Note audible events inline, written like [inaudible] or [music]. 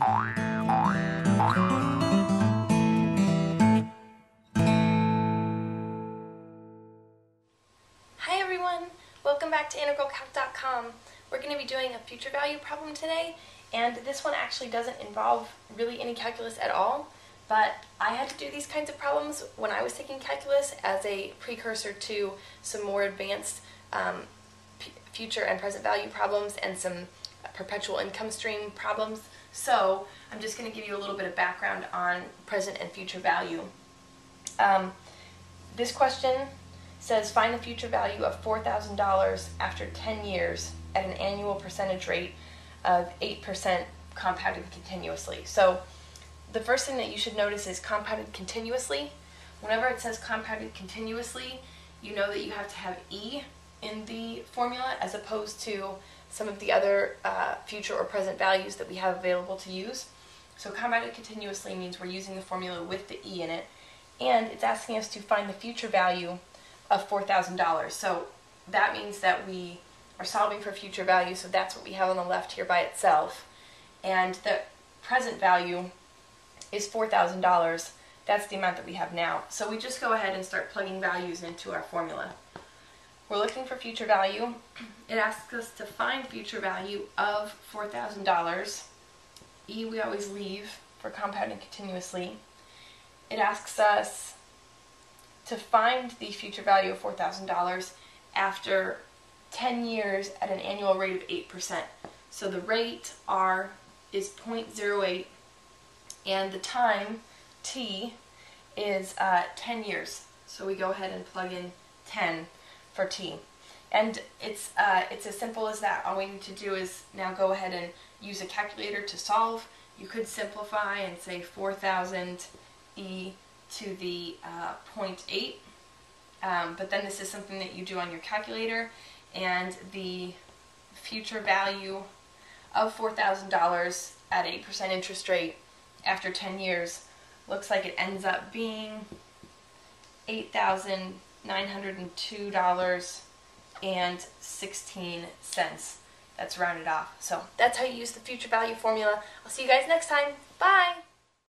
Hi everyone! Welcome back to integralcalc.com. We're going to be doing a future value problem today, and this one actually doesn't involve really any calculus at all, but I had to do these kinds of problems when I was taking calculus as a precursor to some more advanced um, future and present value problems and some perpetual income stream problems. So I'm just going to give you a little bit of background on present and future value. Um, this question says find the future value of $4,000 after 10 years at an annual percentage rate of 8% compounded continuously. So the first thing that you should notice is compounded continuously. Whenever it says compounded continuously, you know that you have to have E in the formula as opposed to some of the other uh, future or present values that we have available to use. So compounded continuously means we're using the formula with the E in it, and it's asking us to find the future value of $4,000. So that means that we are solving for future value, so that's what we have on the left here by itself. And the present value is $4,000. That's the amount that we have now. So we just go ahead and start plugging values into our formula. We're looking for future value. [clears throat] It asks us to find future value of $4,000. E we always leave for compounding continuously. It asks us to find the future value of $4,000 after 10 years at an annual rate of 8%. So the rate, R, is 0.08 and the time, T, is uh, 10 years. So we go ahead and plug in 10 for T. And it's, uh, it's as simple as that. All we need to do is now go ahead and use a calculator to solve. You could simplify and say 4,000 e to the uh, 0.8, um, but then this is something that you do on your calculator, and the future value of $4,000 at 8% interest rate after 10 years looks like it ends up being $8,902.16. That's rounded off. So that's how you use the future value formula. I'll see you guys next time. Bye!